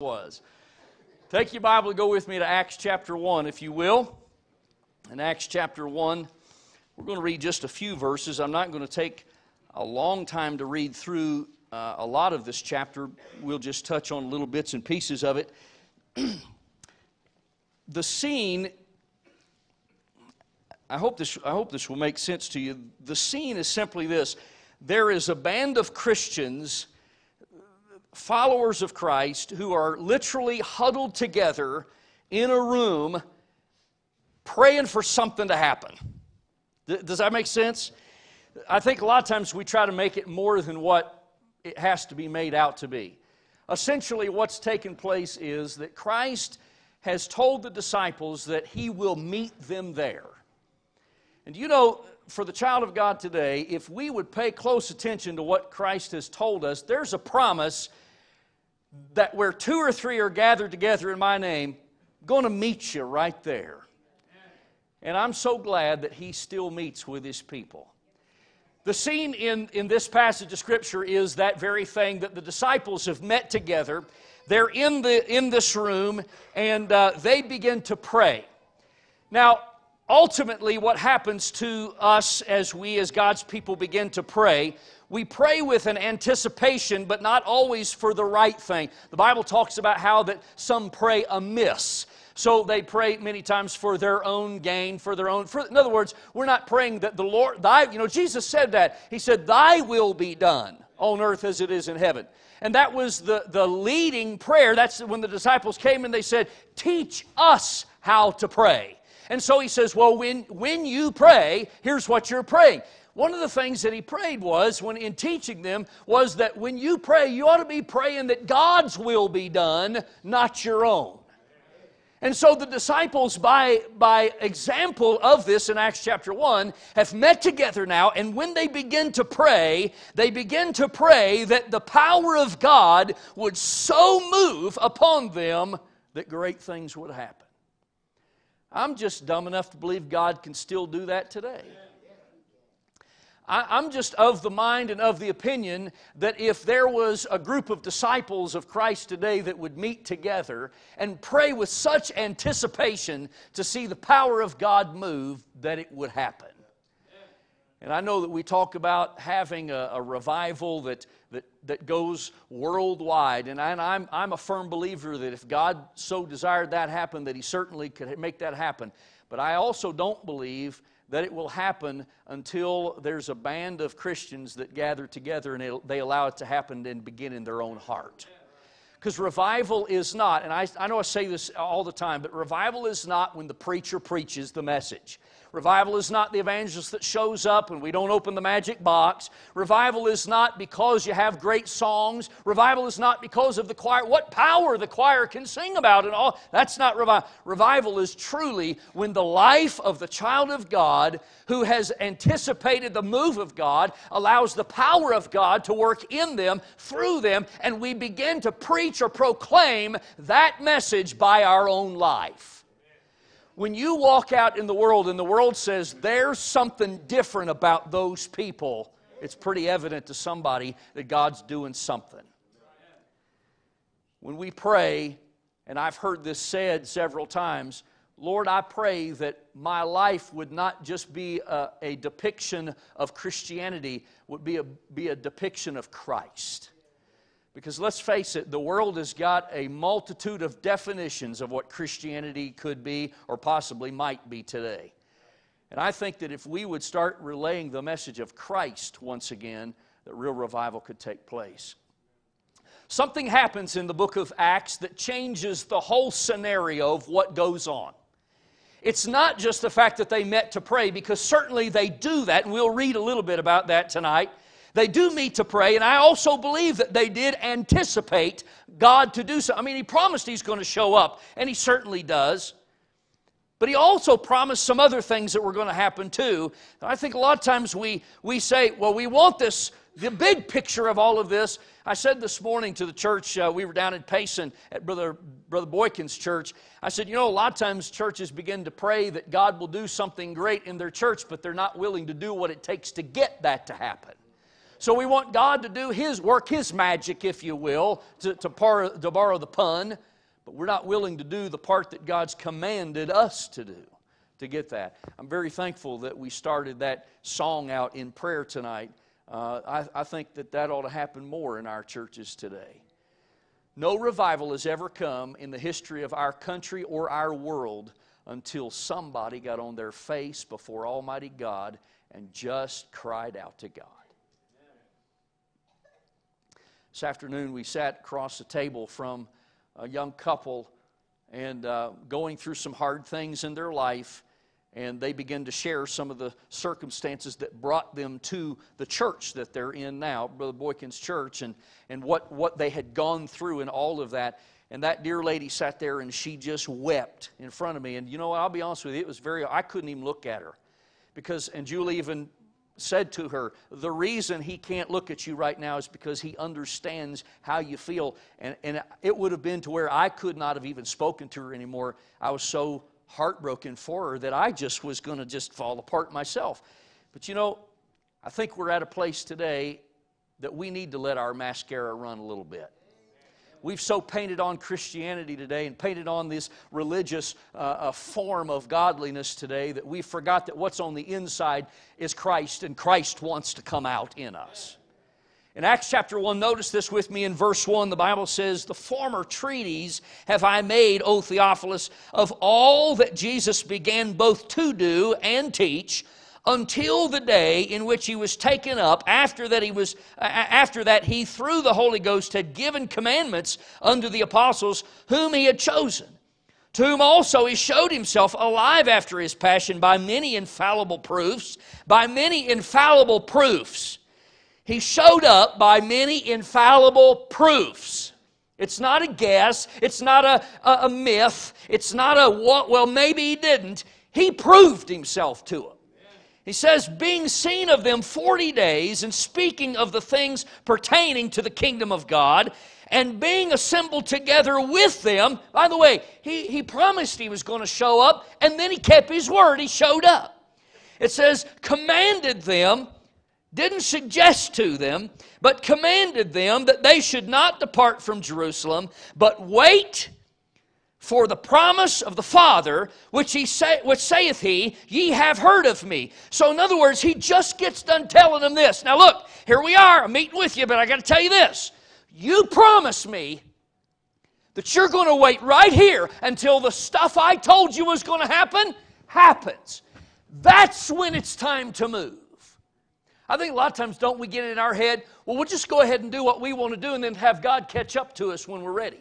was. Take your Bible and go with me to Acts chapter 1, if you will. In Acts chapter 1, we're going to read just a few verses. I'm not going to take a long time to read through uh, a lot of this chapter. We'll just touch on little bits and pieces of it. the scene, I hope, this, I hope this will make sense to you. The scene is simply this there is a band of Christians followers of Christ who are literally huddled together in a room praying for something to happen. Does that make sense? I think a lot of times we try to make it more than what it has to be made out to be. Essentially, what's taken place is that Christ has told the disciples that he will meet them there. And you know, for the child of God today, if we would pay close attention to what Christ has told us, there's a promise that where two or three are gathered together in my name, going to meet you right there. And I'm so glad that he still meets with his people. The scene in, in this passage of Scripture is that very thing that the disciples have met together. They're in, the, in this room and uh, they begin to pray. Now, ultimately, what happens to us as we, as God's people, begin to pray we pray with an anticipation, but not always for the right thing. The Bible talks about how that some pray amiss. So they pray many times for their own gain, for their own. For, in other words, we're not praying that the Lord, thy, you know, Jesus said that. He said, Thy will be done on earth as it is in heaven. And that was the, the leading prayer. That's when the disciples came and they said, Teach us how to pray. And so he says, Well, when, when you pray, here's what you're praying. One of the things that he prayed was, when in teaching them, was that when you pray, you ought to be praying that God's will be done, not your own. And so the disciples, by, by example of this in Acts chapter 1, have met together now, and when they begin to pray, they begin to pray that the power of God would so move upon them that great things would happen. I'm just dumb enough to believe God can still do that today. I, am just of the mind and of the opinion that if there was a group of disciples of Christ today that would meet together and pray with such anticipation to see the power of God move, that it would happen. And I know that we talk about having a, a revival that, that, that goes worldwide. And, I, and I'm, I'm a firm believer that if God so desired that happen, that He certainly could make that happen. But I also don't believe that it will happen until there's a band of Christians that gather together and they allow it to happen and begin in their own heart. Because revival is not, and I, I know I say this all the time, but revival is not when the preacher preaches the message. Revival is not the evangelist that shows up and we don't open the magic box. Revival is not because you have great songs. Revival is not because of the choir. What power the choir can sing about and all. That's not revival. Revival is truly when the life of the child of God who has anticipated the move of God allows the power of God to work in them, through them, and we begin to preach or proclaim that message by our own life when you walk out in the world and the world says there's something different about those people, it's pretty evident to somebody that God's doing something. When we pray, and I've heard this said several times, Lord, I pray that my life would not just be a, a depiction of Christianity, would be a, be a depiction of Christ. Because let's face it, the world has got a multitude of definitions of what Christianity could be or possibly might be today. And I think that if we would start relaying the message of Christ once again, that real revival could take place. Something happens in the book of Acts that changes the whole scenario of what goes on. It's not just the fact that they met to pray, because certainly they do that, and we'll read a little bit about that tonight. They do meet to pray, and I also believe that they did anticipate God to do so. I mean, He promised He's going to show up, and He certainly does. But he also promised some other things that were going to happen too. I think a lot of times we, we say, well, we want this, the big picture of all of this. I said this morning to the church, uh, we were down in Payson at Brother, Brother Boykin's church. I said, you know, a lot of times churches begin to pray that God will do something great in their church, but they're not willing to do what it takes to get that to happen. So we want God to do His work, His magic, if you will, to, to, par, to borrow the pun, but we're not willing to do the part that God's commanded us to do to get that. I'm very thankful that we started that song out in prayer tonight. Uh, I, I think that that ought to happen more in our churches today. No revival has ever come in the history of our country or our world until somebody got on their face before Almighty God and just cried out to God. This afternoon, we sat across the table from a young couple and uh, going through some hard things in their life and they begin to share some of the circumstances that brought them to the church that they're in now, Brother Boykin's church, and, and what, what they had gone through and all of that. And that dear lady sat there and she just wept in front of me. And you know what? I'll be honest with you, it was very, I couldn't even look at her. Because, and Julie even said to her, The reason he can't look at you right now is because he understands how you feel. And, and it would have been to where I could not have even spoken to her anymore. I was so heartbroken for her that I just was going to just fall apart myself. But you know, I think we're at a place today that we need to let our mascara run a little bit. We've so painted on Christianity today and painted on this religious uh, uh, form of godliness today that we forgot that what's on the inside is Christ and Christ wants to come out in us. In Acts chapter 1, notice this with me in verse 1. The Bible says, The former treaties have I made, O Theophilus, of all that Jesus began both to do and teach until the day in which he was taken up after that he was after that he through the holy ghost had given commandments unto the apostles whom he had chosen to whom also he showed himself alive after his passion by many infallible proofs by many infallible proofs he showed up by many infallible proofs. It's not a guess. It's not a, a, a myth. It's not a what, well, maybe he didn't. He proved himself to them. He says, being seen of them 40 days and speaking of the things pertaining to the kingdom of God and being assembled together with them. By the way, he, he promised he was going to show up and then he kept his word. He showed up. It says, commanded them didn't suggest to them, but commanded them that they should not depart from Jerusalem, but wait for the promise of the Father, which he say, which saith he, ye have heard of me. So in other words, he just gets done telling them this. Now look, here we are, I'm meeting with you, but I got to tell you this. You promise me that you're going to wait right here until the stuff I told you was going to happen happens. That's when it's time to move. I think a lot of times, don't we get in our head, well, we'll just go ahead and do what we want to do and then have God catch up to us when we're ready.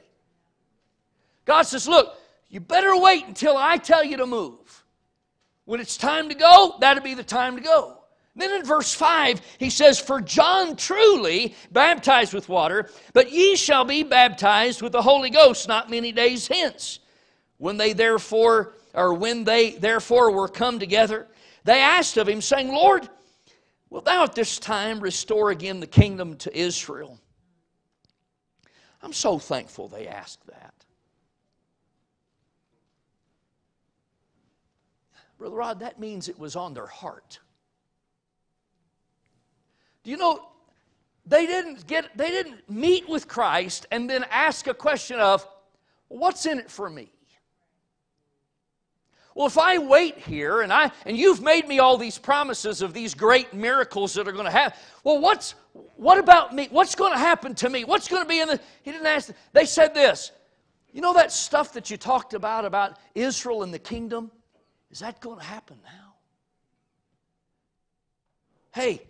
God says, look, you better wait until I tell you to move. When it's time to go, that'll be the time to go. Then in verse 5, he says, For John truly baptized with water, but ye shall be baptized with the Holy Ghost not many days hence. When they therefore, or when they therefore were come together, they asked of him, saying, Lord, Wilt thou at this time restore again the kingdom to Israel? I'm so thankful they asked that. Brother Rod, that means it was on their heart. Do you know they didn't get they didn't meet with Christ and then ask a question of what's in it for me? Well, if I wait here and I and you've made me all these promises of these great miracles that are going to happen, well, what's what about me? What's going to happen to me? What's going to be in the He didn't ask. They said this. You know that stuff that you talked about about Israel and the kingdom? Is that going to happen now? Hey,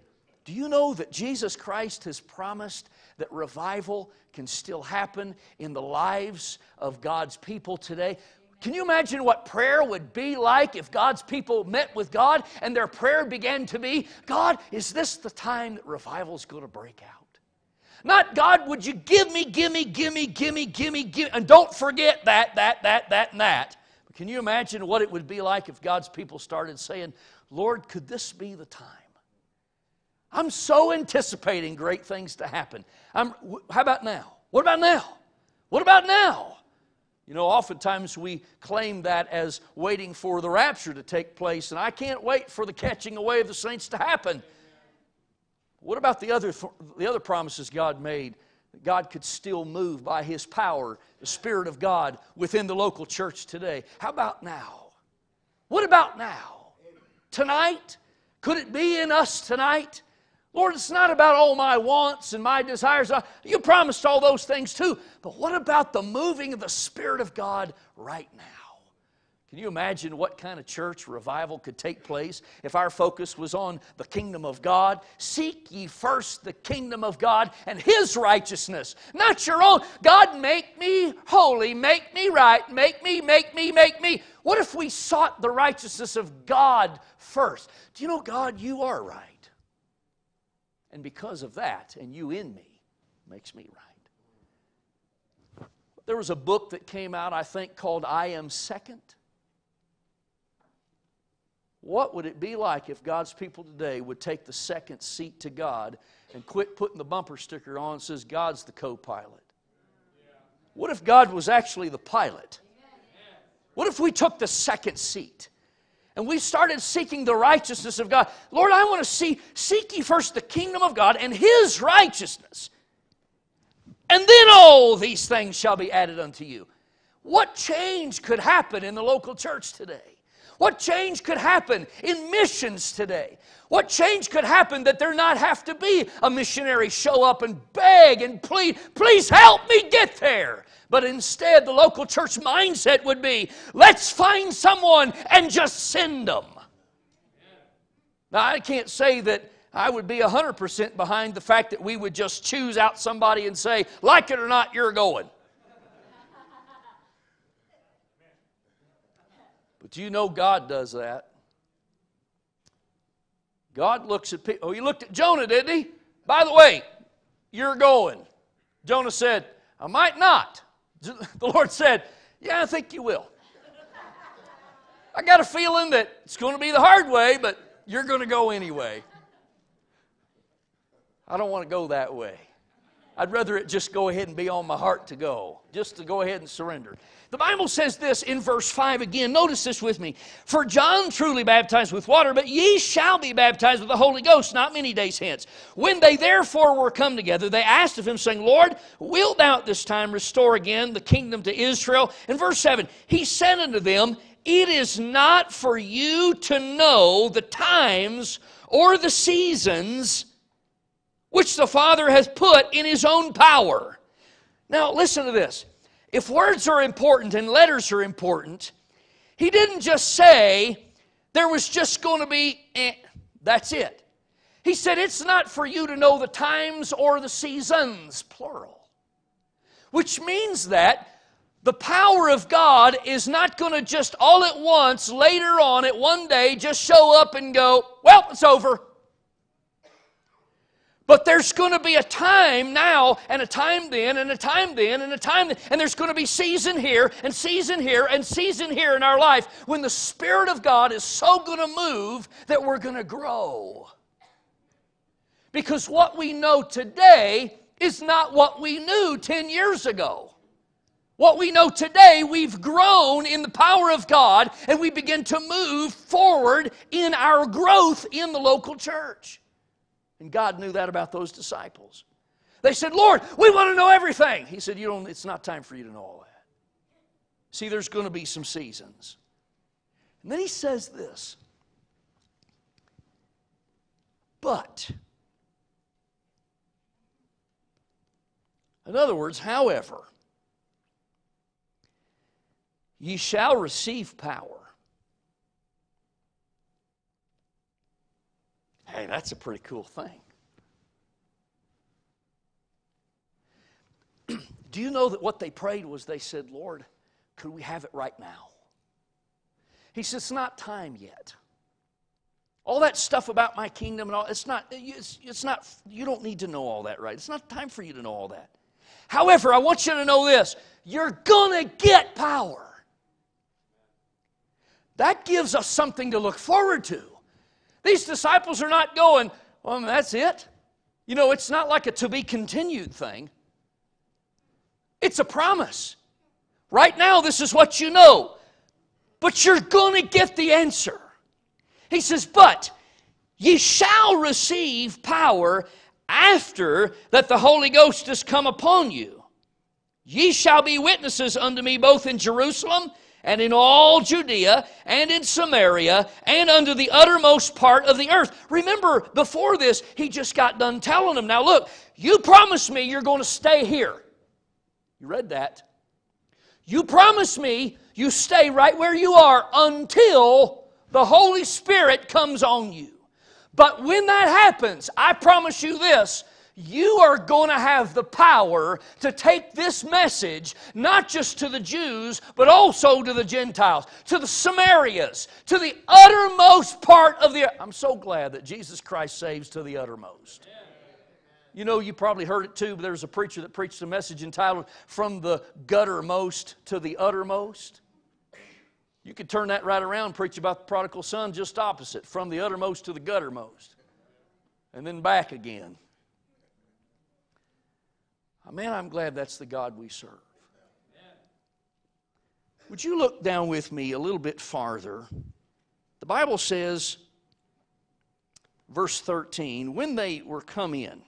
do you know that Jesus Christ has promised that revival can still happen in the lives of God's people today? Can you imagine what prayer would be like if God's people met with God and their prayer began to be, God, is this the time that revival is going to break out? Not, God, would you give me, give me, give me, give me, give me, give me, and don't forget that, that, that, that, and that. Can you imagine what it would be like if God's people started saying, Lord, could this be the time? I'm so anticipating great things to happen. I'm, how about now? What about now? What about now? You know, oftentimes we claim that as waiting for the rapture to take place, and I can't wait for the catching away of the saints to happen. What about the other, the other promises God made? God could still move by His power, the Spirit of God, within the local church today. How about now? What about now? Tonight? Could it be in us tonight? Lord, it's not about all my wants and my desires. You promised all those things too. But what about the moving of the Spirit of God right now? Can you imagine what kind of church revival could take place if our focus was on the kingdom of God? Seek ye first the kingdom of God and His righteousness, not your own. God, make me holy, make me right, make me, make me, make me. What if we sought the righteousness of God first? Do you know, God, you are right. And because of that, and you in me, makes me right. There was a book that came out, I think, called I Am Second. What would it be like if God's people today would take the second seat to God and quit putting the bumper sticker on that says God's the co pilot? What if God was actually the pilot? What if we took the second seat? and we started seeking the righteousness of God. Lord, I want to see, seek ye first the kingdom of God and his righteousness. And then all these things shall be added unto you. What change could happen in the local church today? What change could happen in missions today? What change could happen that there not have to be a missionary show up and beg and plead, please help me get there? But instead, the local church mindset would be let's find someone and just send them. Now, I can't say that I would be 100% behind the fact that we would just choose out somebody and say, like it or not, you're going. But you know God does that. God looks at people. Oh, he looked at Jonah, didn't he? By the way, you're going. Jonah said, I might not. The Lord said, Yeah, I think you will. I got a feeling that it's going to be the hard way, but you're going to go anyway. I don't want to go that way. I'd rather it just go ahead and be on my heart to go, just to go ahead and surrender. The Bible says this in verse 5 again. Notice this with me. For John truly baptized with water, but ye shall be baptized with the Holy Ghost not many days hence. When they therefore were come together, they asked of him, saying, Lord, wilt thou at this time restore again the kingdom to Israel? In verse 7, he said unto them, It is not for you to know the times or the seasons which the Father has put in his own power. Now, listen to this if words are important and letters are important, he didn't just say there was just going to be, eh, that's it. He said it's not for you to know the times or the seasons, plural. Which means that the power of God is not going to just all at once, later on, at one day, just show up and go, well, it's over. But there's going to be a time now, and a time then, and a time then, and a time then, and there's going to be season here, and season here, and season here in our life when the Spirit of God is so going to move that we're going to grow. Because what we know today is not what we knew 10 years ago. What we know today, we've grown in the power of God, and we begin to move forward in our growth in the local church. And God knew that about those disciples. They said, Lord, we want to know everything. He said, you don't, It's not time for you to know all that. See, there's going to be some seasons. And then he says this But, in other words, however, ye shall receive power Hey, that's a pretty cool thing. Do you know that what they prayed was they said, Lord, could we have it right now? He says, It's not time yet. All that stuff about my kingdom and all, it's not, it's, it's not, you don't need to know all that, right? It's not time for you to know all that. However, I want you to know this you're going to get power. That gives us something to look forward to. These disciples are not going, well, that's it. You know, it's not like a to be continued thing, it's a promise. Right now, this is what you know, but you're going to get the answer. He says, but Ye shall receive power after that the Holy Ghost has come upon you. Ye shall be witnesses unto me both in Jerusalem and in all Judea and in Samaria and unto the uttermost part of the earth. Remember, before this, he just got done telling them, now look, you promised me you're going to stay here. You read that. You promised me you stay right where you are until the Holy Spirit comes on you. But when that happens, I promise you this you are going to have the power to take this message not just to the Jews, but also to the Gentiles, to the Samarias, to the uttermost part of the I'm so glad that Jesus Christ saves to the uttermost. You know, you probably heard it too, but there was a preacher that preached a message entitled From the Guttermost to the Uttermost. You could turn that right around and preach about the prodigal son just opposite, from the uttermost to the guttermost, and then back again. Man, I'm glad that's the God we serve. Would you look down with me a little bit farther? The Bible says, verse 13, when they were come in,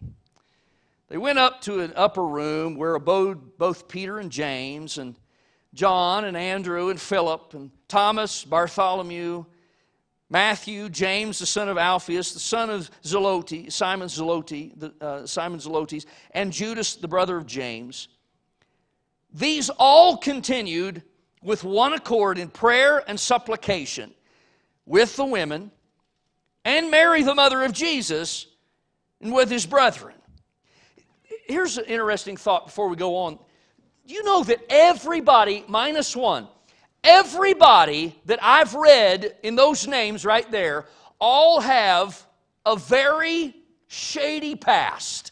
they went up to an upper room where abode both Peter and James and John and Andrew and Philip and Thomas, Bartholomew, Matthew, James, the son of Alphaeus, the son of Zelote, Simon Zelote, uh, Simon Zelotes, and Judas, the brother of James. These all continued with one accord in prayer and supplication with the women and Mary, the mother of Jesus, and with his brethren. Here's an interesting thought before we go on you know that everybody, minus one, everybody that I've read in those names right there, all have a very shady past.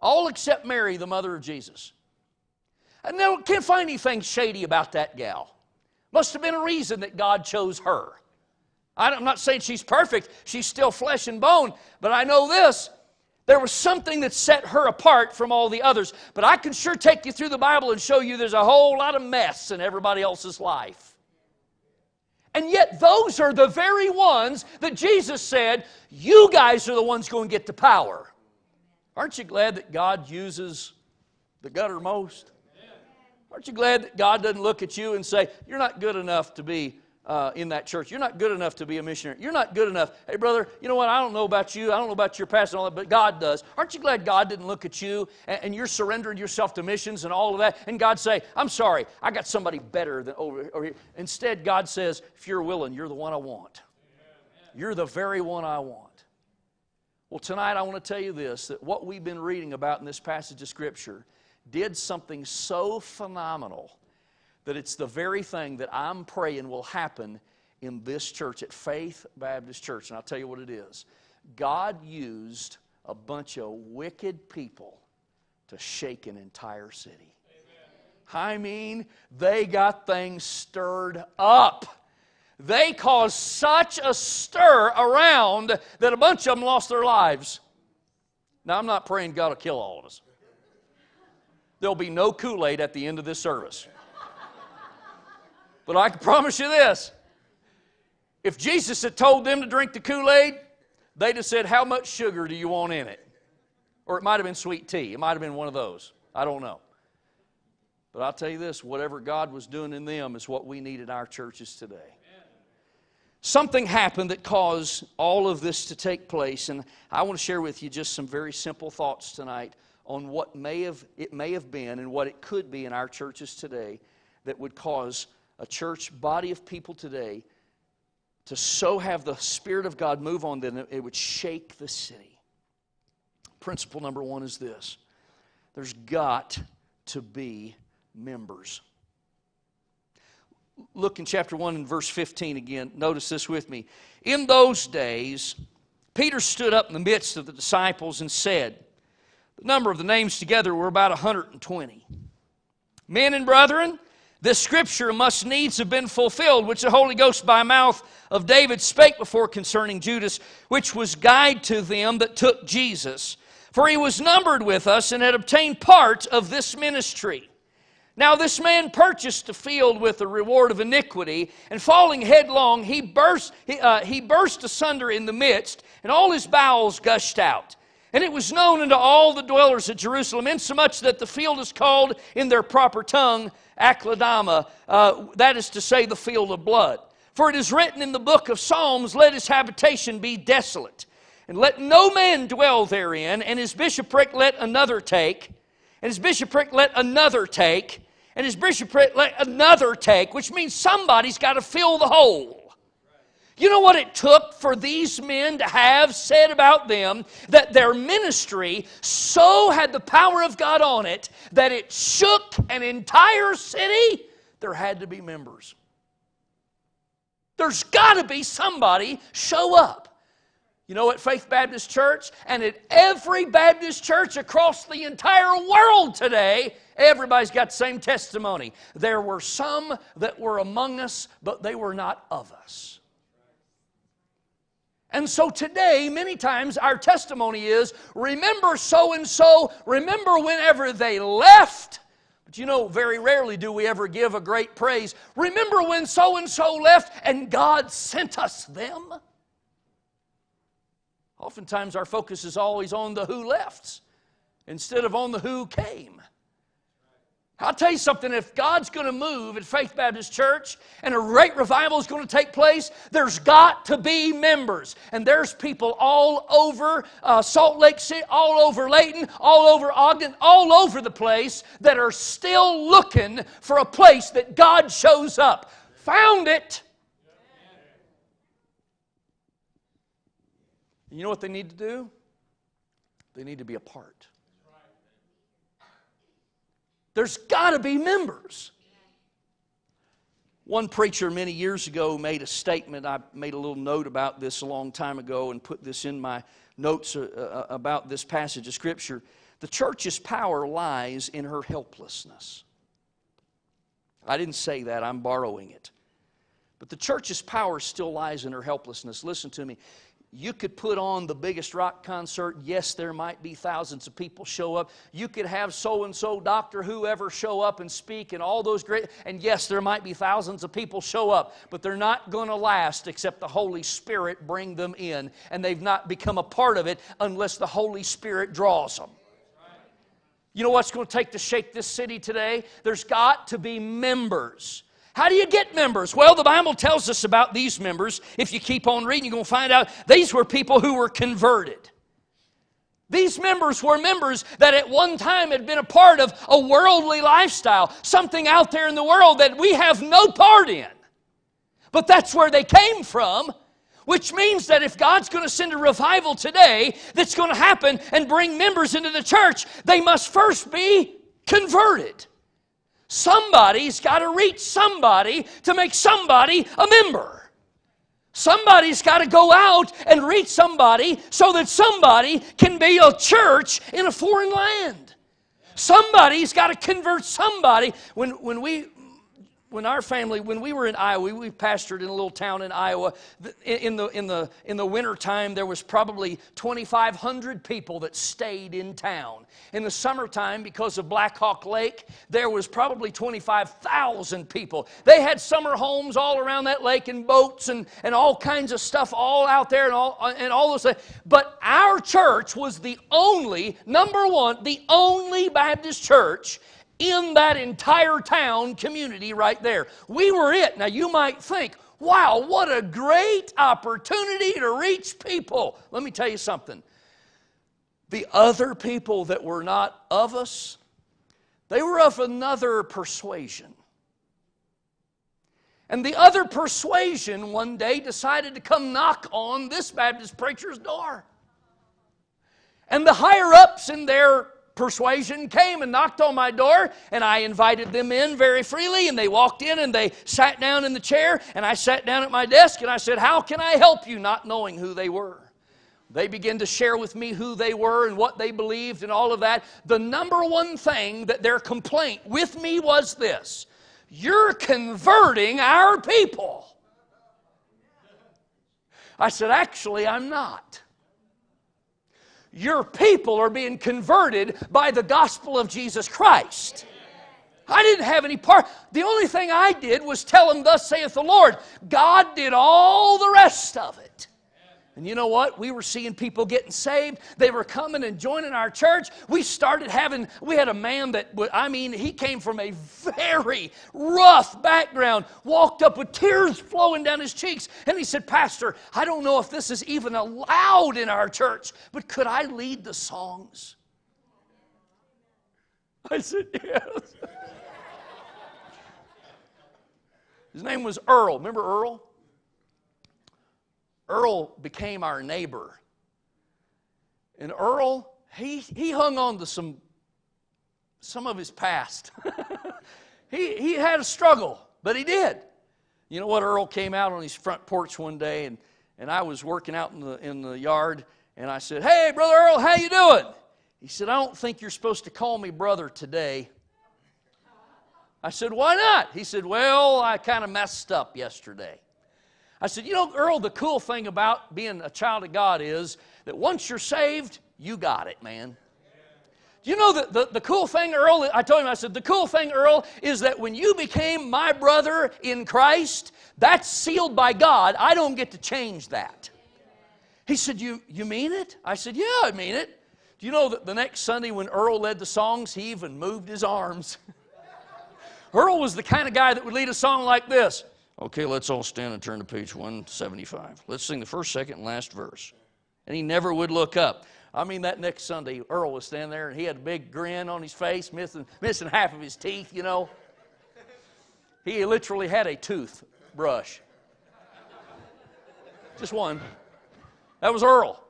All except Mary, the mother of Jesus. I no, can't find anything shady about that gal. Must have been a reason that God chose her. I'm not saying she's perfect, she's still flesh and bone, but I know this there was something that set her apart from all the others. But I can sure take you through the Bible and show you there's a whole lot of mess in everybody else's life. And yet, those are the very ones that Jesus said, You guys are the ones going to get the power. Aren't you glad that God uses the guttermost? Aren't you glad that God doesn't look at you and say, You're not good enough to be uh, in that church. You're not good enough to be a missionary. You're not good enough. Hey, brother, you know what? I don't know about you. I don't know about your past and all that, but God does. Aren't you glad God didn't look at you and, and you're surrendering yourself to missions and all of that? And God say, I'm sorry, I got somebody better than over, over here. Instead, God says, if you're willing, you're the one I want. You're the very one I want. Well, tonight I want to tell you this that what we've been reading about in this passage of Scripture did something so phenomenal that it's the very thing that I'm praying will happen in this church at Faith Baptist Church. And I'll tell you what it is God used a bunch of wicked people to shake an entire city. I mean, they got things stirred up. They caused such a stir around that a bunch of them lost their lives. Now, I'm not praying God will kill all of us. There'll be no Kool Aid at the end of this service. But I can promise you this if Jesus had told them to drink the Kool Aid, they'd have said, How much sugar do you want in it? Or it might have been sweet tea. It might have been one of those. I don't know. But I'll tell you this whatever God was doing in them is what we need in our churches today. Something happened that caused all of this to take place, and I want to share with you just some very simple thoughts tonight on what may have, it may have been and what it could be in our churches today that would cause a church body of people today to so have the Spirit of God move on them, it would shake the city. Principle number one is this there's got to be members. Look in chapter 1 and verse 15 again. Notice this with me. In those days, Peter stood up in the midst of the disciples and said, The number of the names together were about 120. Men and brethren, this scripture must needs have been fulfilled, which the Holy Ghost by mouth of David spake before concerning Judas, which was guide to them that took Jesus. For he was numbered with us and had obtained part of this ministry. Now, this man purchased a field with the reward of iniquity, and falling headlong, he burst, he, uh, he burst asunder in the midst, and all his bowels gushed out. And it was known unto all the dwellers at Jerusalem, insomuch that the field is called in their proper tongue Akeldama, uh, that is to say, the field of blood. For it is written in the book of Psalms, Let his habitation be desolate, and let no man dwell therein, and his bishopric let another take and his bishopric let another take, and his bishopric let another take, which means somebody's got to fill the hole. You know what it took for these men to have said about them that their ministry so had the power of God on it that it shook an entire city? There had to be members. There's got to be somebody show up. You know, at Faith Baptist Church and at every Baptist church across the entire world today, everybody's got the same testimony. There were some that were among us, but they were not of us. And so today, many times, our testimony is remember so and so, remember whenever they left. But you know, very rarely do we ever give a great praise. Remember when so and so left and God sent us them? Oftentimes, our focus is always on the who left instead of on the who came. I'll tell you something, if God's going to move at Faith Baptist Church and a great revival is going to take place, there's got to be members. And there's people all over uh, Salt Lake City, all over Layton, all over Ogden, all over the place that are still looking for a place that God shows up. Found it. You know what they need to do? They need to be a part. There's got to be members. One preacher many years ago made a statement. I made a little note about this a long time ago and put this in my notes uh, uh, about this passage of Scripture. The church's power lies in her helplessness. I didn't say that, I'm borrowing it. But the church's power still lies in her helplessness. Listen to me. You could put on the biggest rock concert. Yes, there might be thousands of people show up. You could have so and so, Doctor Whoever show up and speak, and all those great. And yes, there might be thousands of people show up, but they're not going to last except the Holy Spirit bring them in. And they've not become a part of it unless the Holy Spirit draws them. You know what's going to take to shake this city today? There's got to be members. How do you get members? Well, the Bible tells us about these members. If you keep on reading, you're going to find out these were people who were converted. These members were members that at one time had been a part of a worldly lifestyle, something out there in the world that we have no part in. But that's where they came from, which means that if God's going to send a revival today that's going to happen and bring members into the church, they must first be converted. Somebody's got to reach somebody to make somebody a member. Somebody's got to go out and reach somebody so that somebody can be a church in a foreign land. Somebody's got to convert somebody. When, when we when our family, when we were in Iowa, we pastored in a little town in Iowa. In the, in the, in the wintertime, there was probably 2,500 people that stayed in town. In the summertime, because of Black Hawk Lake, there was probably 25,000 people. They had summer homes all around that lake and boats and, and all kinds of stuff all out there and all, and all those things. But our church was the only, number one, the only Baptist church in that entire town community right there. We were it. Now you might think, wow, what a great opportunity to reach people. Let me tell you something. The other people that were not of us, they were of another persuasion. And the other persuasion one day decided to come knock on this Baptist preacher's door. And the higher ups in their persuasion came and knocked on my door, and I invited them in very freely. And they walked in and they sat down in the chair, and I sat down at my desk and I said, How can I help you? Not knowing who they were. They began to share with me who they were and what they believed and all of that. The number one thing that their complaint with me was this You're converting our people. I said, Actually, I'm not your people are being converted by the gospel of Jesus Christ. I didn't have any part. The only thing I did was tell him, Thus saith the Lord. God did all the rest of it. And you know what? We were seeing people getting saved. They were coming and joining our church. We started having, we had a man that, I mean, he came from a very rough background, walked up with tears flowing down his cheeks. And he said, Pastor, I don't know if this is even allowed in our church, but could I lead the songs? I said, Yes. His name was Earl. Remember Earl? Earl became our neighbor. And Earl, he, he hung on to some, some of his past. he, he had a struggle, but he did. You know what? Earl came out on his front porch one day, and, and I was working out in the, in the yard, and I said, Hey, Brother Earl, how you doing? He said, I don't think you're supposed to call me brother today. I said, Why not? He said, Well, I kind of messed up yesterday. I said, You know, Earl, the cool thing about being a child of God is that once you're saved, you got it, man. Do you know that the, the cool thing, Earl? I told him, I said, the cool thing, Earl, is that when you became my brother in Christ, that's sealed by God. I don't get to change that. He said, You, you mean it? I said, Yeah, I mean it. Do you know that the next Sunday when Earl led the songs, he even moved his arms? Earl was the kind of guy that would lead a song like this. Okay, let's all stand and turn to page 175. Let's sing the first, second, and last verse. And he never would look up. I mean, that next Sunday, Earl was standing there and he had a big grin on his face, missing, missing half of his teeth, you know. He literally had a tooth brush. Just one. That was Earl.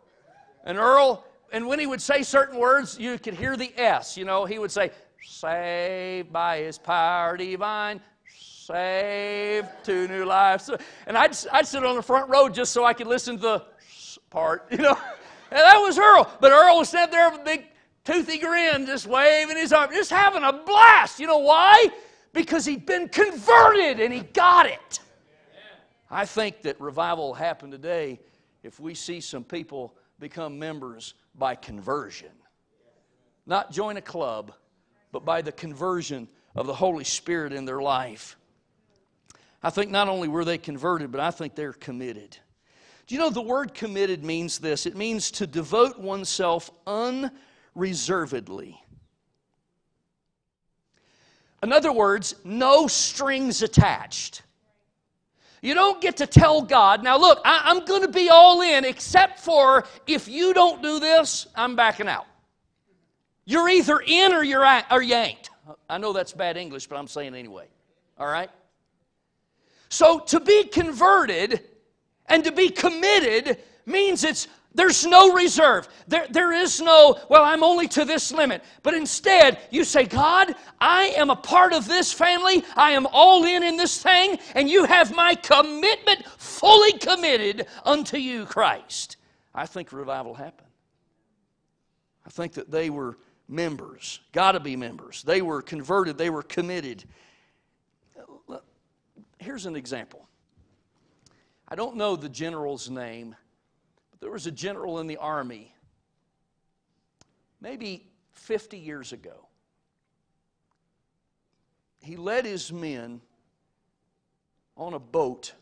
And Earl, and when he would say certain words, you could hear the S. You know, he would say, saved by his power divine, saved to new life. And I'd, I'd sit on the front row just so I could listen to the part, you know. And that was Earl. But Earl was sitting there with a big toothy grin, just waving his arm, just having a blast. You know why? Because he'd been converted and he got it. I think that revival will happen today if we see some people become members by conversion. Not join a club, but by the conversion of the Holy Spirit in their life. I think not only were they converted, but I think they're committed. Do you know the word committed means this? It means to devote oneself unreservedly. In other words, no strings attached. You don't get to tell God, now look, I, am going to be all in, except for if you don't do this, I'm backing out. You're either in or you're out, or you ain't. I know that's bad English, but I'm saying anyway. All right? So to be converted and to be committed means it's there's no reserve. There, there is no, well, I'm only to this limit. But instead, you say, God, I am a part of this family. I am all in in this thing, and you have my commitment fully committed unto you, Christ. I think revival happened. I think that they were members, got to be members. They were converted, they were committed. Here's an example. I don't know the general's name, but there was a general in the army maybe 50 years ago. He led his men on a boat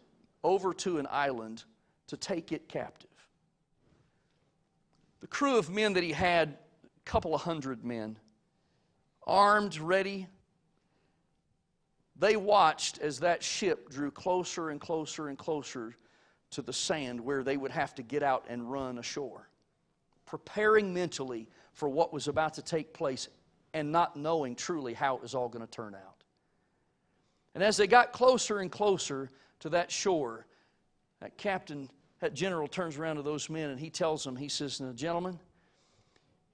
over to an island to take it captive. The crew of men that he had couple of hundred men, armed, ready. They watched as that ship drew closer and closer and closer to the sand where they would have to get out and run ashore, preparing mentally for what was about to take place and not knowing truly how it was all going to turn out. And as they got closer and closer to that shore, that captain, that general turns around to those men and he tells them, he says, Now, gentlemen,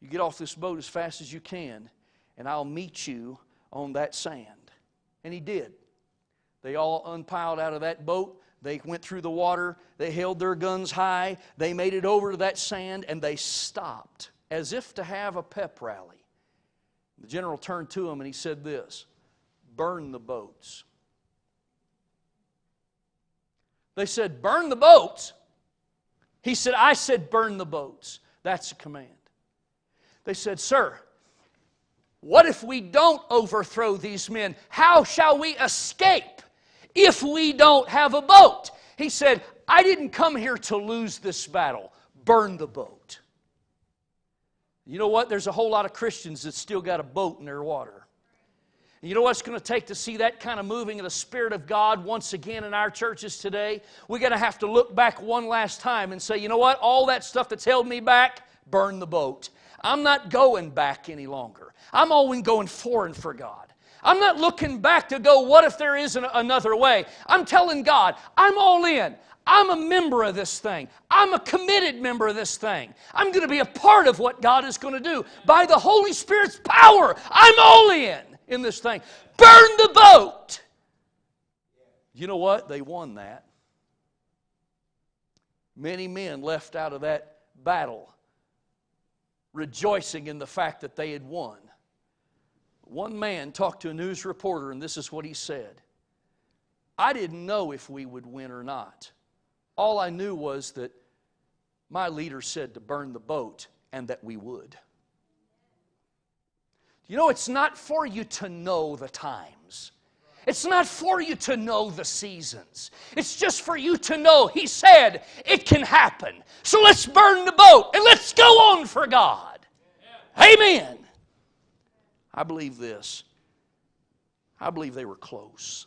you get off this boat as fast as you can, and I'll meet you on that sand. And he did. They all unpiled out of that boat. They went through the water. They held their guns high. They made it over to that sand and they stopped as if to have a pep rally. The general turned to him and he said this Burn the boats. They said, Burn the boats. He said, I said, Burn the boats. That's a command. They said, Sir, What if we don't overthrow these men? How shall we escape if we don't have a boat? He said, I didn't come here to lose this battle. Burn the boat. You know what? There's a whole lot of Christians that still got a boat in their water. You know what it's going to take to see that kind of moving of the Spirit of God once again in our churches today? We're going to have to look back one last time and say, you know what? All that stuff that's held me back, burn the boat. I'm not going back any longer. I'm always going forward for God. I'm not looking back to go, what if there is another way? I'm telling God, I'm all in. I'm a member of this thing. I'm a committed member of this thing. I'm going to be a part of what God is going to do. By the Holy Spirit's power, I'm all in in this thing. Burn the boat. You know what? They won that. Many men left out of that battle rejoicing in the fact that they had won. One man talked to a news reporter, and this is what he said I didn't know if we would win or not. All I knew was that my leader said to burn the boat and that we would. You know, it's not for you to know the times. It's not for you to know the seasons. It's just for you to know He said it can happen. So let's burn the boat and let's go on for God. Amen. I believe this. I believe they were close.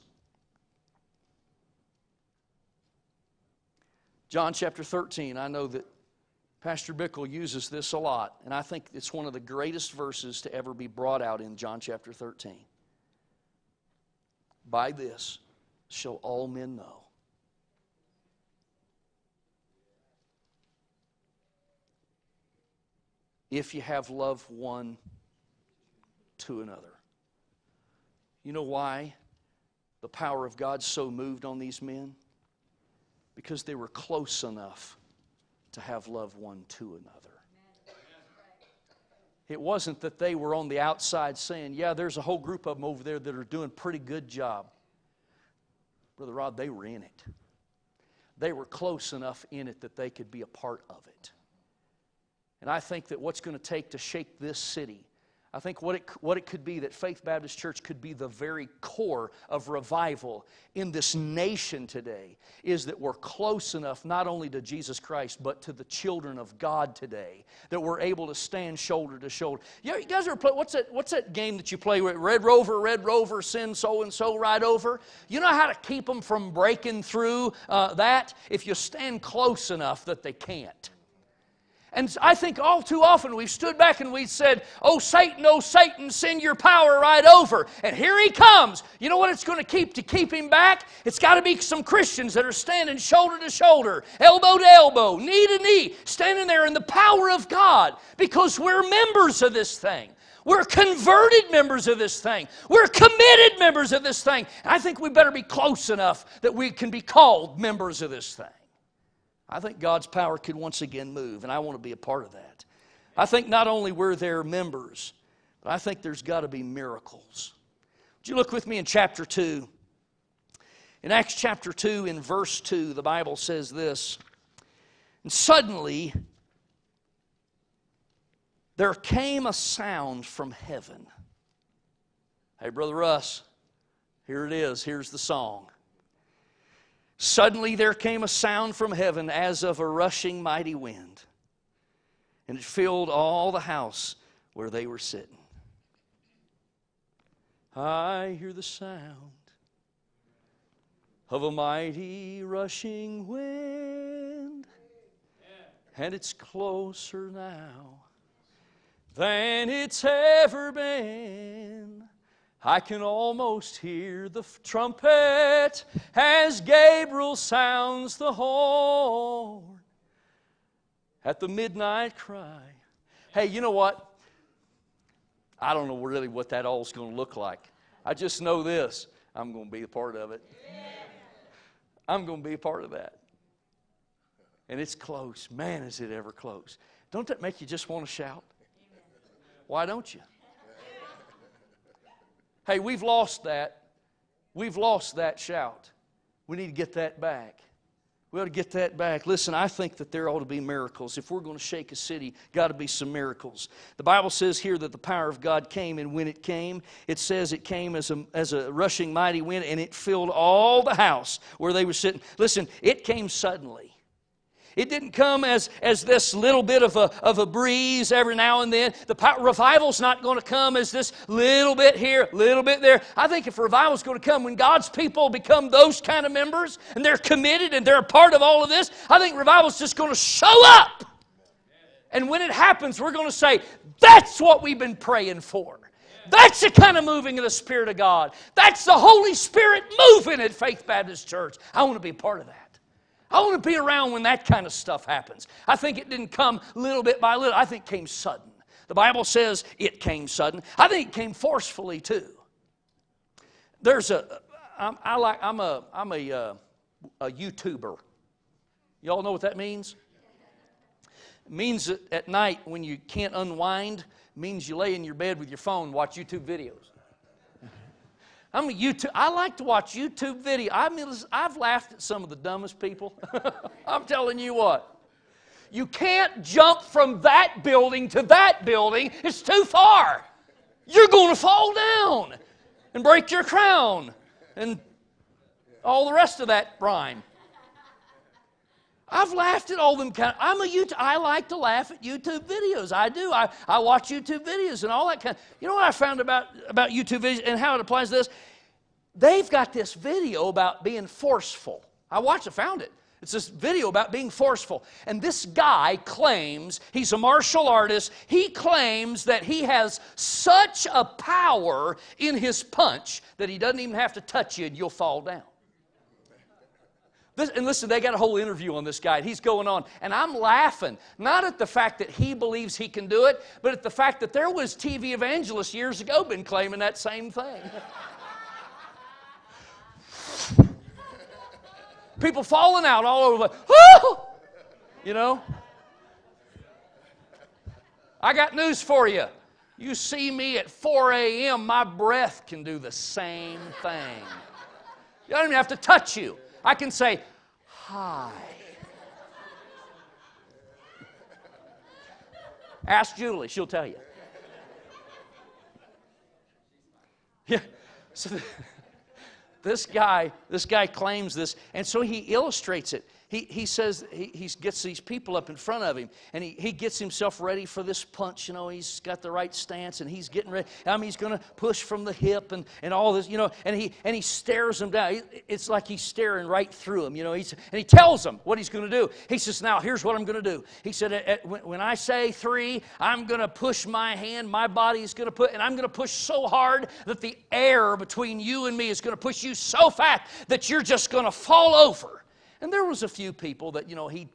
John chapter 13, I know that Pastor Bickel uses this a lot, and I think it's one of the greatest verses to ever be brought out in John chapter 13. By this shall all men know. If you have love one to another. You know why the power of God so moved on these men? because they were close enough to have love one to another. It wasn't that they were on the outside saying, Yeah, there's a whole group of them over there that are doing a pretty good job. Brother Rod, they were in it. They were close enough in it that they could be a part of it. And I think that what's going to take to shake this city I think what it, what it could be that Faith Baptist Church could be the very core of revival in this nation today is that we're close enough not only to Jesus Christ but to the children of God today that we're able to stand shoulder to shoulder. You, guys ever play what's that what's that game that you play with Red Rover, Red Rover, send so and so right over? You know how to keep them from breaking through uh, that if you stand close enough that they can't. And I think all too often we've stood back and we've said, Oh, Satan, oh, Satan, send your power right over. And here he comes. You know what it's going to keep to keep him back? It's got to be some Christians that are standing shoulder to shoulder, elbow to elbow, knee to knee, standing there in the power of God because we're members of this thing. We're converted members of this thing. We're committed members of this thing. And I think we better be close enough that we can be called members of this thing. I think God's power could once again move, and I want to be a part of that. I think not only we're their members, but I think there's got to be miracles. Would you look with me in chapter 2? In Acts chapter 2, in verse 2, the Bible says this And suddenly there came a sound from heaven. Hey, Brother Russ, here it is. Here's the song. Suddenly there came a sound from heaven as of a rushing mighty wind, and it filled all the house where they were sitting. I hear the sound of a mighty rushing wind, and it's closer now than it's ever been. I can almost hear the trumpet as Gabriel sounds the horn at the midnight cry. Hey, you know what? I don't know really what that all is going to look like. I just know this I'm going to be a part of it. I'm going to be a part of that. And it's close. Man, is it ever close. Don't that make you just want to shout? Why don't you? Hey, we've lost that. We've lost that shout. We need to get that back. We ought to get that back. Listen, I think that there ought to be miracles. If we're going to shake a city, got to be some miracles. The Bible says here that the power of God came, and when it came, it says it came as a, as a rushing mighty wind, and it filled all the house where they were sitting. Listen, it came suddenly. It didn't come as, as this little bit of a, of a breeze every now and then. The revival's not going to come as this little bit here, little bit there. I think if revival's going to come when God's people become those kind of members and they're committed and they're a part of all of this, I think revival's just going to show up. And when it happens, we're going to say, that's what we've been praying for. That's the kind of moving of the Spirit of God. That's the Holy Spirit moving at Faith Baptist Church. I want to be a part of that. I want to be around when that kind of stuff happens. I think it didn't come little bit by little, I think came sudden. The Bible says it came sudden. I think it came forcefully too. There's a, I'm, I like, I'm a, I'm a, uh, a YouTuber. Y'all know what that means? It means that at night when you can't unwind, means you lay in your bed with your phone, watch YouTube videos. I'm a YouTube. I like to watch YouTube video. I mean, I've laughed at some of the dumbest people. I'm telling you what. You can't jump from that building to that building. It's too far. You're going to fall down and break your crown and all the rest of that rhyme. I've laughed at all them kind. Of, I'm a YouTube. I like to laugh at YouTube videos. I do. I, I watch YouTube videos and all that kind. Of, you know what I found about about YouTube videos and how it applies to this? They've got this video about being forceful. I watched it, found it. It's this video about being forceful. And this guy claims, he's a martial artist, he claims that he has such a power in his punch that he doesn't even have to touch you and you'll fall down. This, and listen, they got a whole interview on this guy, he's going on. And I'm laughing, not at the fact that he believes he can do it, but at the fact that there was TV evangelists years ago been claiming that same thing. People falling out all over the oh! you know. I got news for you. You see me at 4 a.m., my breath can do the same thing. I don't even have to touch you. I can say, Hi. Ask Julie, she'll tell you. Yeah. So this guy, this guy claims this, and so he illustrates it he, he says he, he gets these people up in front of him and he, he gets himself ready for this punch. You know, he's got the right stance and he's getting ready. I mean, he's going to push from the hip and, and all this, you know, and he, and he stares them down. It's like he's staring right through them, you know. He's, and he tells them what he's going to do. He says, Now, here's what I'm going to do. He said, at, at, When I say three, I'm going to push my hand, my body is going to put, and I'm going to push so hard that the air between you and me is going to push you so fast that you're just going to fall over. And there was a few people that, you know, he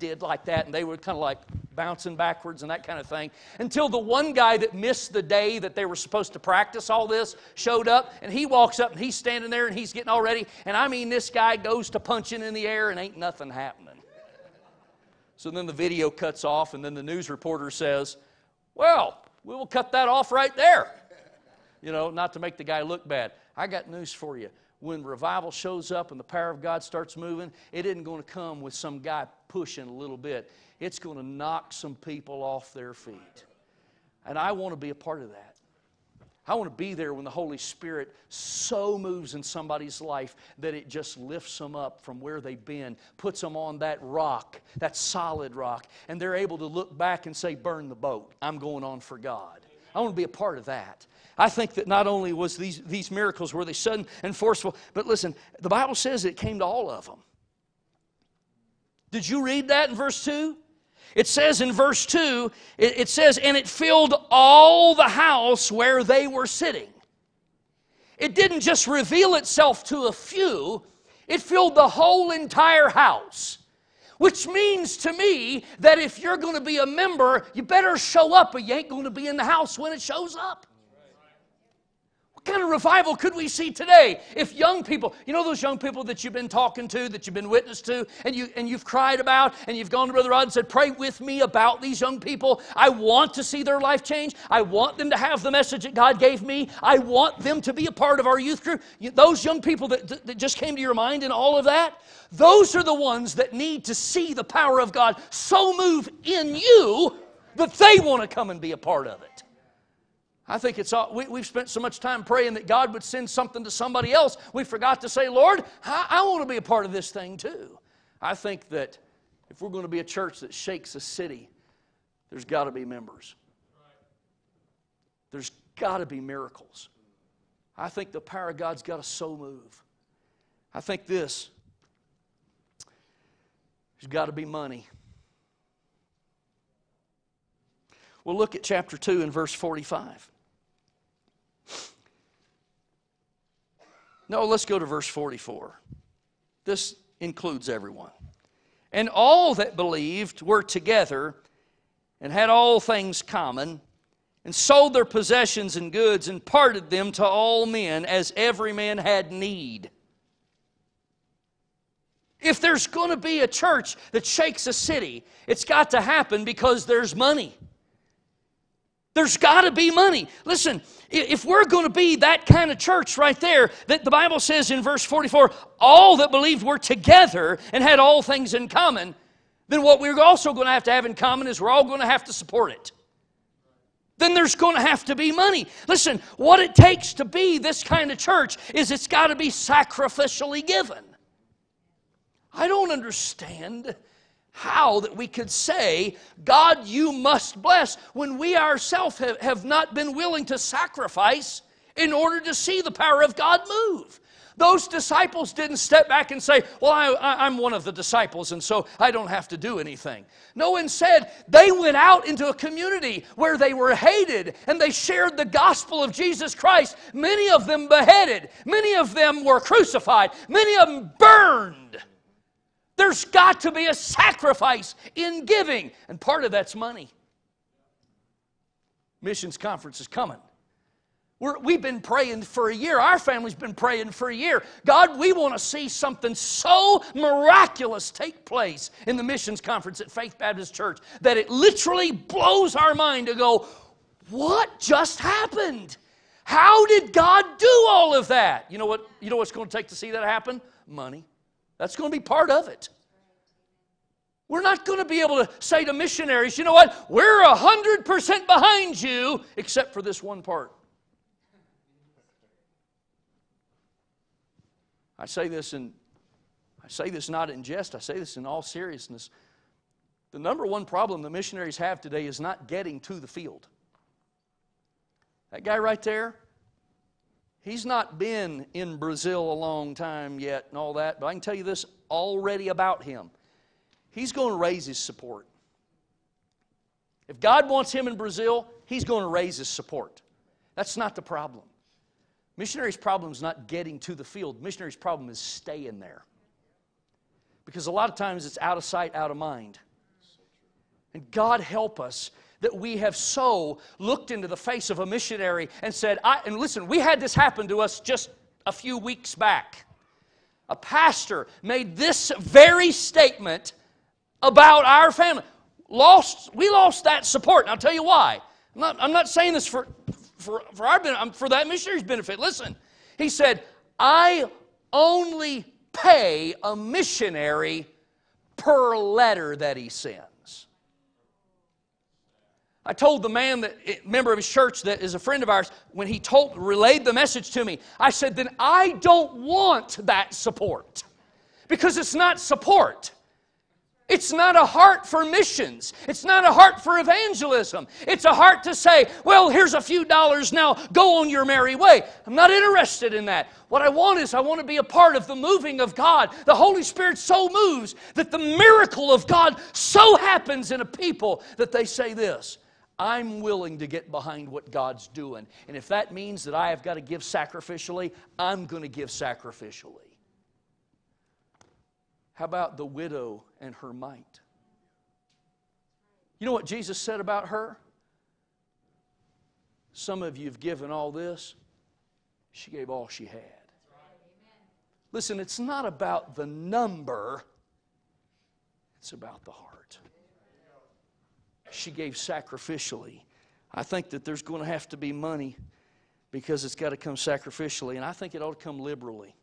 did like that, and they were kind of like bouncing backwards and that kind of thing. Until the one guy that missed the day that they were supposed to practice all this showed up, and he walks up and he's standing there and he's getting all ready. And I mean, this guy goes to punching in the air and ain't nothing happening. So then the video cuts off, and then the news reporter says, Well, we will cut that off right there. You know, not to make the guy look bad. I got news for you when revival shows up and the power of God starts moving, it isn't going to come with some guy pushing a little bit. It's going to knock some people off their feet. And I want to be a part of that. I want to be there when the Holy Spirit so moves in somebody's life that it just lifts them up from where they've been, puts them on that rock, that solid rock, and they're able to look back and say, Burn the boat. I'm going on for God. I want to be a part of that. I think that not only was these, these miracles were they sudden and forceful, but listen, the Bible says it came to all of them. Did you read that in verse 2? It says in verse 2, it, it says, and it filled all the house where they were sitting. It didn't just reveal itself to a few, it filled the whole entire house. Which means to me that if you're going to be a member, you better show up or you ain't going to be in the house when it shows up. Kind of revival could we see today if young people, you know those young people that you've been talking to, that you've been witness to, and, you, and you've cried about, and you've gone to Brother Rod and said, Pray with me about these young people. I want to see their life change. I want them to have the message that God gave me. I want them to be a part of our youth group. Those young people that, that just came to your mind and all of that, those are the ones that need to see the power of God so move in you that they want to come and be a part of it. I think it's all, we, have spent so much time praying that God would send something to somebody else. We forgot to say, Lord, I, I want to be a part of this thing too. I think that if we're going to be a church that shakes a city, there's got to be members. There's got to be miracles. I think the power of God's got to so move. I think this there's got to be money. Well, look at chapter 2 and verse 45. No, let's go to verse 44. This includes everyone. And all that believed were together and had all things common, and sold their possessions and goods and parted them to all men as every man had need. If there's going to be a church that shakes a city, it's got to happen because there's money. There's got to be money. Listen, if we're going to be that kind of church right there, that the Bible says in verse 44, all that believed were together and had all things in common, then what we're also going to have to have in common is we're all going to have to support it. Then there's going to have to be money. Listen, what it takes to be this kind of church is it's got to be sacrificially given. I don't understand how that we could say, God, you must bless, when we ourselves have, have not been willing to sacrifice in order to see the power of God move. Those disciples didn't step back and say, Well, I, am one of the disciples, and so I don't have to do anything. No, instead, they went out into a community where they were hated and they shared the gospel of Jesus Christ. Many of them beheaded, many of them were crucified, many of them burned. There's got to be a sacrifice in giving, and part of that's money. Missions conference is coming. we have been praying for a year. Our family's been praying for a year. God, we want to see something so miraculous take place in the missions conference at Faith Baptist Church that it literally blows our mind to go, what just happened? How did God do all of that? You know what? You know what's going to take to see that happen? Money. That's going to be part of it. We're not going to be able to say to missionaries, you know what, we're 100% behind you, except for this one part. I say this in I say this not in jest, I say this in all seriousness. The number one problem the missionaries have today is not getting to the field. That guy right there, He's not been in Brazil a long time yet and all that, but I can tell you this already about him. He's going to raise his support. If God wants him in Brazil, he's going to raise his support. That's not the problem. Missionary's problem is not getting to the field, missionary's problem is staying there. Because a lot of times it's out of sight, out of mind. And God help us that we have so looked into the face of a missionary and said, I, and listen, we had this happen to us just a few weeks back. A pastor made this very statement about our family. Lost, we lost that support. And I'll tell you why. I'm not, I'm not saying this for, for, for, our benefit, for that missionary's benefit. Listen, he said, I only pay a missionary per letter that he sends. I told the man that eh, member of his church that is a friend of ours when he told relayed the message to me. I said, "Then I don't want that support because it's not support." It's not a heart for missions. It's not a heart for evangelism. It's a heart to say, well, here's a few dollars now, go on your merry way. I'm not interested in that. What I want is, I want to be a part of the moving of God. The Holy Spirit so moves that the miracle of God so happens in a people that they say this I'm willing to get behind what God's doing. And if that means that I have got to give sacrificially, I'm going to give sacrificially. How about the widow and her mite? You know what Jesus said about her? Some of you have given all this, She gave all she had. Listen, it's not about the number, it's about the heart. She gave sacrificially. I think that there's going to have to be money because it's got to come sacrificially, and I think it ought to come liberally.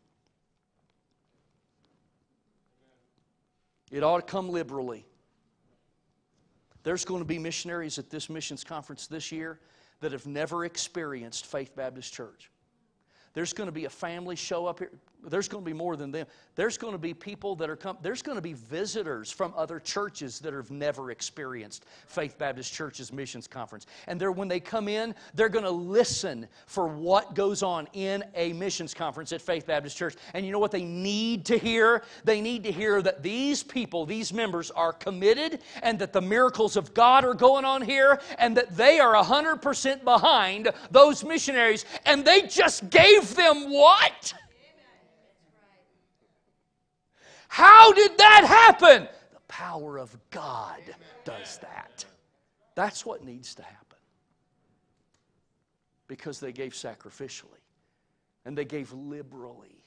It ought to come liberally. There's going to be missionaries at this missions conference this year that have never experienced Faith Baptist Church. There's going to be a family show up here. There's going to be more than them. There's going to be people that are come. There's going to be visitors from other churches that have never experienced Faith Baptist Church's missions conference. And they're, when they come in, they're going to listen for what goes on in a missions conference at Faith Baptist Church. And you know what they need to hear? They need to hear that these people, these members, are committed and that the miracles of God are going on here and that they are 100% behind those missionaries. And they just gave them what? How did that happen? The power of God does that. That's what needs to happen. Because they gave sacrificially and they gave liberally.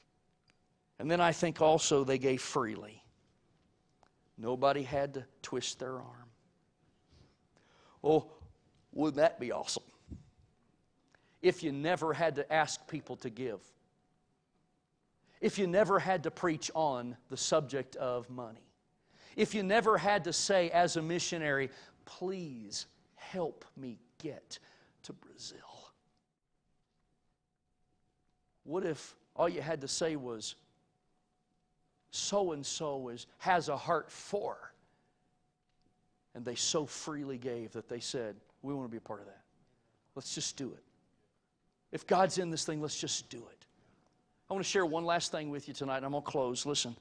And then I think also they gave freely. Nobody had to twist their arm. Oh, wouldn't that be awesome? If you never had to ask people to give if you never had to preach on the subject of money, if you never had to say as a missionary, please help me get to Brazil? What if all you had to say was, so and so has a heart for, and they so freely gave that they said, we want to be a part of that. Let's just do it. If God's in this thing, let's just do it. I want to share one last thing with you tonight, and I'm going to close. Listen,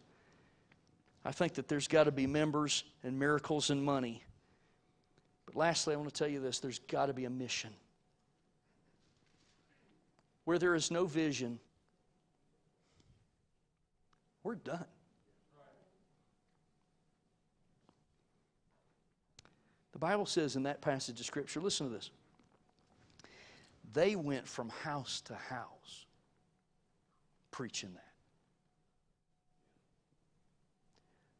I think that there's got to be members and miracles and money. But lastly, I want to tell you this there's got to be a mission. Where there is no vision, we're done. The Bible says in that passage of Scripture, listen to this. They went from house to house preaching that.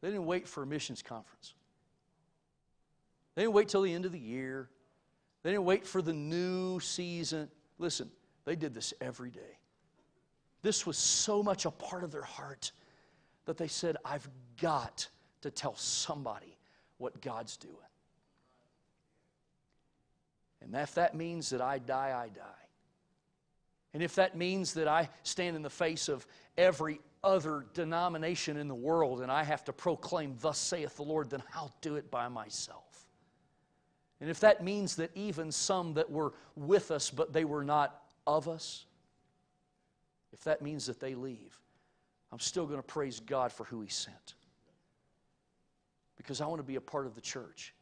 They didn't wait for a missions conference. They didn't wait till the end of the year. They didn't wait for the new season. Listen, they did this every day. This was so much a part of their heart that they said, I've got to tell somebody what God's doing. And if that means that I die, I die. And if that means that I stand in the face of every other denomination in the world and I have to proclaim, Thus saith the Lord, then I'll do it by myself. And if that means that even some that were with us but they were not of us, if that means that they leave, I'm still going to praise God for who He sent. Because I want to be a part of the church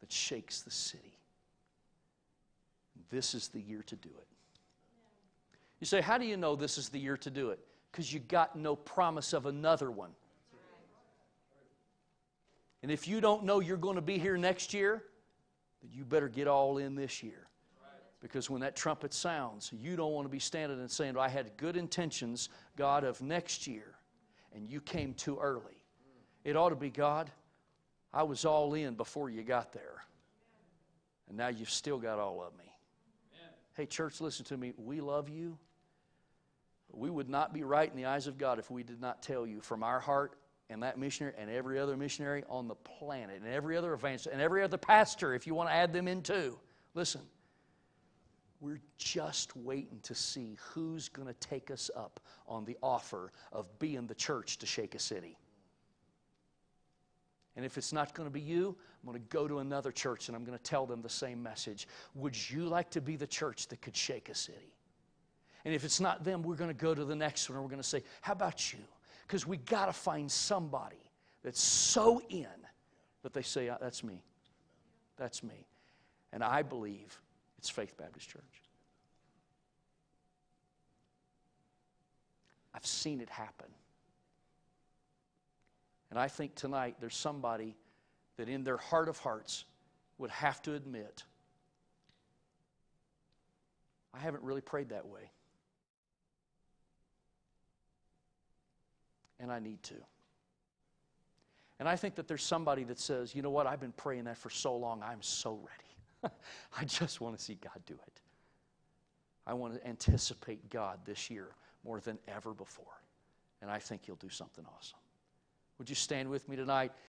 that shakes the city. This is the year to do it. You say, How do you know this is the year to do it? Because you got no promise of another one. And if you don't know you're going to be here next year, then you better get all in this year. Because when that trumpet sounds, you don't want to be standing and saying, I had good intentions, God, of next year, and you came too early. It ought to be, God, I was all in before you got there. And now you've still got all of me. Hey, church, listen to me. We love you. We would not be right in the eyes of God if we did not tell you from our heart and that missionary and every other missionary on the planet and every other evangelist and every other pastor, if you want to add them in too. Listen, we're just waiting to see who's going to take us up on the offer of being the church to shake a city. And if it's not going to be you, I'm going to go to another church and I'm going to tell them the same message. Would you like to be the church that could shake a city? And if it's not them, we're going to go to the next one and we're going to say, How about you? Because we got to find somebody that's so in that they say, uh, That's me. That's me. And I believe it's Faith Baptist Church. I've seen it happen. And I think tonight there's somebody that in their heart of hearts would have to admit, I haven't really prayed that way. And I need to. And I think that there's somebody that says, you know what, I've been praying that for so long, I'm so ready. I just want to see God do it. I want to anticipate God this year more than ever before. And I think He'll do something awesome. Would you stand with me tonight?